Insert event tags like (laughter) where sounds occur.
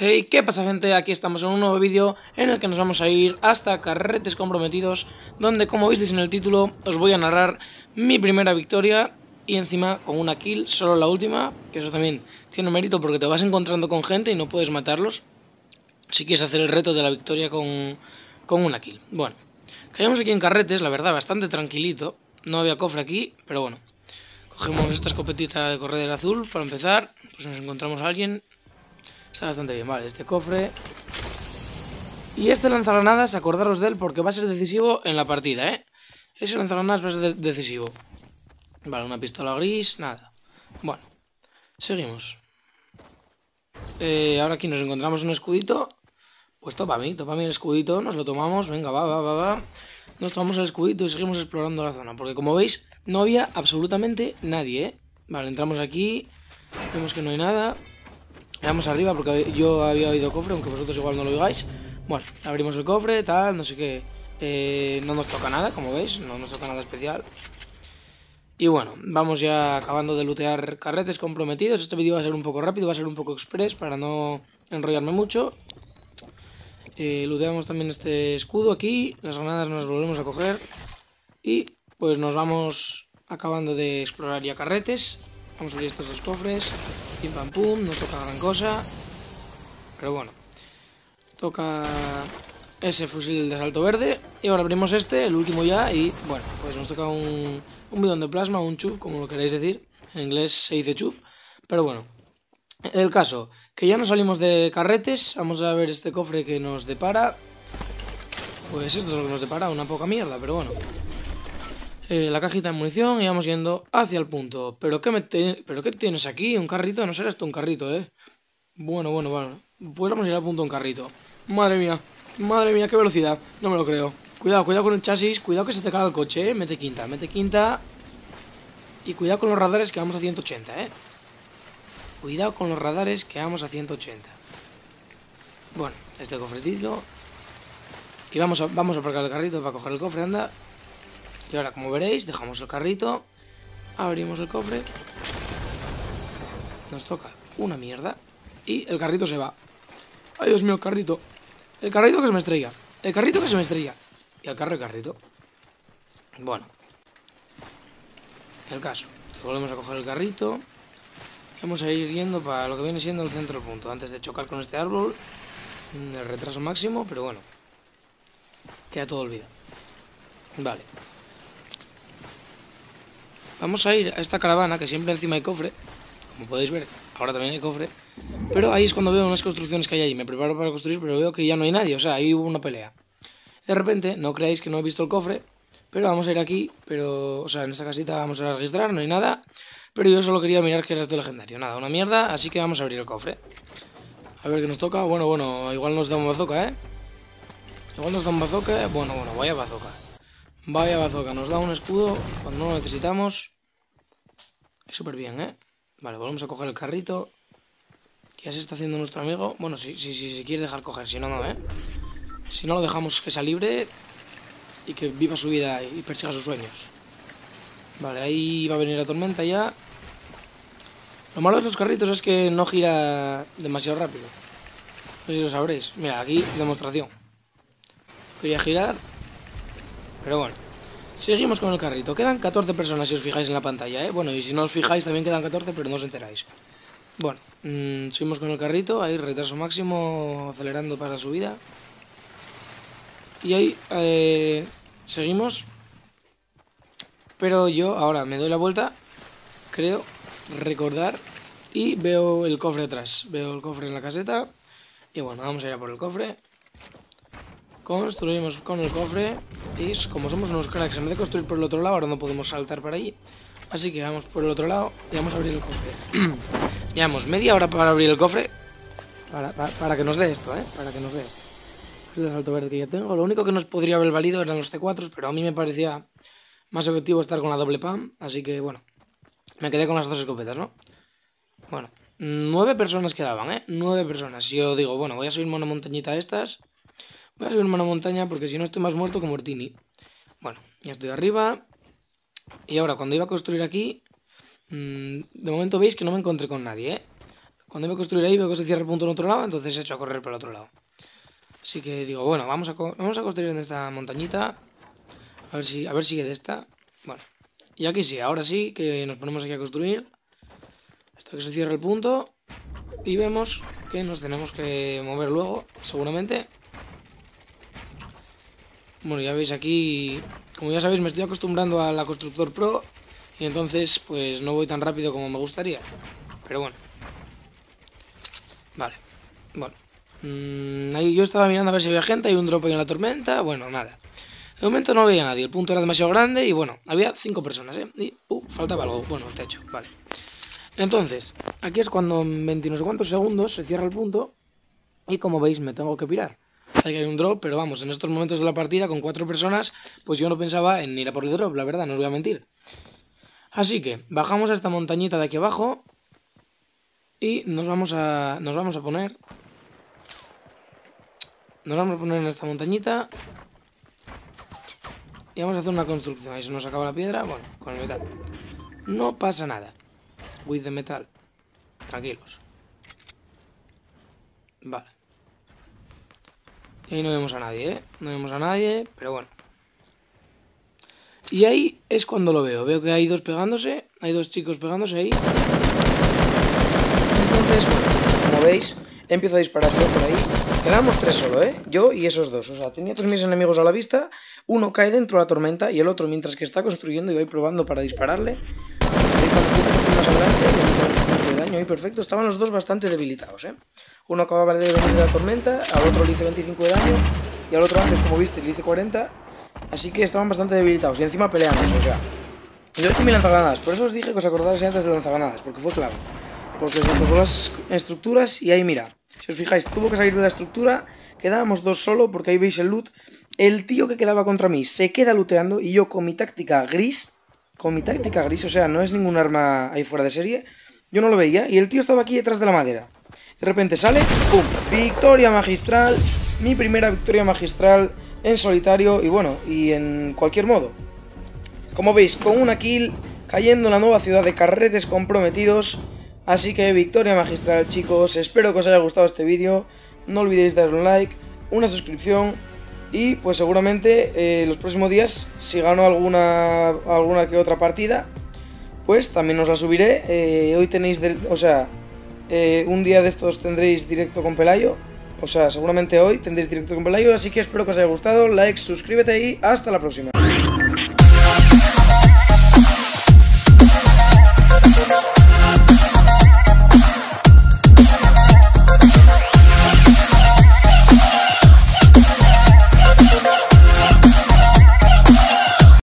Hey, ¿qué pasa gente? Aquí estamos en un nuevo vídeo en el que nos vamos a ir hasta Carretes Comprometidos Donde, como visteis en el título, os voy a narrar mi primera victoria Y encima con una kill, solo la última Que eso también tiene mérito porque te vas encontrando con gente y no puedes matarlos Si quieres hacer el reto de la victoria con, con una kill Bueno, caímos aquí en Carretes, la verdad, bastante tranquilito No había cofre aquí, pero bueno Cogemos esta escopetita de corredor azul para empezar Pues nos encontramos a alguien Está bastante bien, vale, este cofre. Y este lanzagranadas, acordaros de él porque va a ser decisivo en la partida, ¿eh? Ese lanzagranadas va a ser decisivo. Vale, una pistola gris, nada. Bueno, seguimos. Eh, ahora aquí nos encontramos un escudito. Pues topa a mí, topa mí el escudito, nos lo tomamos, venga, va, va, va, va. Nos tomamos el escudito y seguimos explorando la zona. Porque como veis, no había absolutamente nadie, ¿eh? Vale, entramos aquí, vemos que no hay nada. Vamos arriba porque yo había oído cofre, aunque vosotros igual no lo oigáis. Bueno, abrimos el cofre, tal, no sé qué. Eh, no nos toca nada, como veis, no nos toca nada especial. Y bueno, vamos ya acabando de lootear carretes comprometidos. Este vídeo va a ser un poco rápido, va a ser un poco express para no enrollarme mucho. Eh, looteamos también este escudo aquí. Las granadas nos volvemos a coger. Y pues nos vamos acabando de explorar ya carretes. Vamos a abrir estos dos cofres. Pim pam pum, no toca gran cosa. Pero bueno. Toca ese fusil de asalto verde. Y ahora abrimos este, el último ya. Y bueno, pues nos toca un, un bidón de plasma, un chuf, como lo queréis decir. En inglés se dice chuf. Pero bueno. El caso, que ya no salimos de carretes. Vamos a ver este cofre que nos depara. Pues esto es lo que nos depara, una poca mierda, pero bueno. Eh, la cajita de munición y vamos yendo hacia el punto. ¿Pero qué, me ¿Pero qué tienes aquí? ¿Un carrito? No será esto un carrito, ¿eh? Bueno, bueno, bueno. Pues vamos a ir al punto un carrito. Madre mía. Madre mía, qué velocidad. No me lo creo. Cuidado, cuidado con el chasis. Cuidado que se te cae el coche, ¿eh? Mete quinta, mete quinta. Y cuidado con los radares que vamos a 180, ¿eh? Cuidado con los radares que vamos a 180. Bueno, este cofretito. Y vamos a, vamos a aparcar el carrito para coger el cofre, anda. Y ahora, como veréis, dejamos el carrito, abrimos el cofre, nos toca una mierda y el carrito se va. ¡Ay, Dios mío, el carrito! El carrito que se me estrella. El carrito que se me estrella. Y el carro y carrito. Bueno. El caso. Volvemos a coger el carrito. Vamos a ir yendo para lo que viene siendo el centro del punto. Antes de chocar con este árbol. El retraso máximo, pero bueno. Queda todo olvidado. Vale. Vamos a ir a esta caravana, que siempre encima hay cofre. Como podéis ver, ahora también hay cofre. Pero ahí es cuando veo unas construcciones que hay ahí. Me preparo para construir, pero veo que ya no hay nadie. O sea, ahí hubo una pelea. De repente, no creáis que no he visto el cofre. Pero vamos a ir aquí. Pero, o sea, en esta casita vamos a registrar, no hay nada. Pero yo solo quería mirar que era esto legendario. Nada, una mierda. Así que vamos a abrir el cofre. A ver qué nos toca. Bueno, bueno, igual nos da un bazooka, ¿eh? Igual nos da un bazooka. Bueno, bueno, vaya bazooka. Vaya bazooka, nos da un escudo cuando no lo necesitamos. Es súper bien, ¿eh? Vale, volvemos a coger el carrito. ¿Qué se está haciendo nuestro amigo? Bueno, si sí, sí, sí, quiere dejar coger, si no, no, ¿eh? Si no, lo dejamos que sea libre y que viva su vida y persiga sus sueños. Vale, ahí va a venir la tormenta ya. Lo malo de los carritos es que no gira demasiado rápido. No sé si lo sabréis. Mira, aquí demostración. Quería girar pero bueno, seguimos con el carrito. Quedan 14 personas si os fijáis en la pantalla, ¿eh? Bueno, y si no os fijáis también quedan 14, pero no os enteráis. Bueno, mmm, subimos con el carrito, ahí retraso máximo, acelerando para la subida. Y ahí eh, seguimos. Pero yo ahora me doy la vuelta, creo recordar, y veo el cofre atrás. Veo el cofre en la caseta. Y bueno, vamos a ir a por el cofre. Construimos con el cofre. Y como somos unos cracks, en vez de construir por el otro lado, ahora no podemos saltar para allí. Así que vamos por el otro lado y vamos a abrir el cofre. (clears throat) Llevamos media hora para abrir el cofre. Para, que nos dé esto, ¿eh? Para que nos dé esto. el salto verde que ya tengo. Lo único que nos podría haber valido eran los C4, pero a mí me parecía más efectivo estar con la doble PAM. Así que, bueno, me quedé con las dos escopetas, ¿no? Bueno, nueve personas quedaban, ¿eh? Nueve personas. Yo digo, bueno, voy a subir una montañita a estas. Voy a subirme a una montaña porque si no estoy más muerto que Mortini. Bueno, ya estoy arriba. Y ahora, cuando iba a construir aquí, mmm, de momento veis que no me encontré con nadie, ¿eh? Cuando iba a construir ahí veo que se cierra el punto en otro lado, entonces he hecho a correr por el otro lado. Así que digo, bueno, vamos a, vamos a construir en esta montañita. A ver si, a ver si de esta. Bueno, y aquí sí, ahora sí que nos ponemos aquí a construir. Hasta que se cierre el punto. Y vemos que nos tenemos que mover luego, seguramente. Bueno, ya veis aquí, como ya sabéis, me estoy acostumbrando a la Constructor Pro. Y entonces, pues no voy tan rápido como me gustaría. Pero bueno. Vale. Bueno. Mm, ahí yo estaba mirando a ver si había gente. Hay un drop en la tormenta. Bueno, nada. De momento no veía nadie. El punto era demasiado grande y bueno, había cinco personas, ¿eh? Y, uh, faltaba algo. Bueno, techo, vale. Entonces, aquí es cuando en 20 no sé cuántos segundos se cierra el punto. Y como veis, me tengo que pirar. Que hay un drop, pero vamos, en estos momentos de la partida, con cuatro personas, pues yo no pensaba en ir a por el drop, la verdad, no os voy a mentir. Así que, bajamos a esta montañita de aquí abajo. Y nos vamos a, nos vamos a poner... Nos vamos a poner en esta montañita. Y vamos a hacer una construcción. Ahí se nos acaba la piedra. Bueno, con el metal. No pasa nada. With the metal. Tranquilos. Vale. Y ahí no vemos a nadie, ¿eh? No vemos a nadie, pero bueno. Y ahí es cuando lo veo. Veo que hay dos pegándose. Hay dos chicos pegándose ahí. Entonces, pues como veis, empiezo a disparar por ahí. Quedamos tres solo, ¿eh? Yo y esos dos. O sea, tenía todos mis enemigos a la vista. Uno cae dentro de la tormenta y el otro, mientras que está construyendo, y voy probando para dispararle. Y cuando más adelante, daño y perfecto. Estaban los dos bastante debilitados, ¿eh? Uno acababa de venir de la tormenta, al otro le hice 25 de daño. Y al otro antes, como viste, le hice 40. Así que estaban bastante debilitados. Y encima peleamos, o sea. Yo hice mi lanzagranadas. Por eso os dije que os acordarais antes de lanzagranadas. Porque fue clave. Porque se tocó las estructuras y ahí mira. Si os fijáis, tuvo que salir de la estructura. Quedábamos dos solo porque ahí veis el loot. El tío que quedaba contra mí se queda looteando y yo con mi táctica gris. Con mi táctica gris, o sea, no es ningún arma ahí fuera de serie. Yo no lo veía y el tío estaba aquí detrás de la madera. De repente sale, ¡pum! Victoria magistral. Mi primera victoria magistral en solitario y bueno, y en cualquier modo. Como veis, con una kill cayendo en la nueva ciudad de Carretes Comprometidos. Así que victoria magistral chicos, espero que os haya gustado este vídeo, no olvidéis darle un like, una suscripción y pues seguramente eh, los próximos días si gano alguna, alguna que otra partida, pues también os la subiré. Eh, hoy tenéis, o sea, eh, un día de estos tendréis directo con Pelayo, o sea, seguramente hoy tendréis directo con Pelayo, así que espero que os haya gustado, like, suscríbete y hasta la próxima.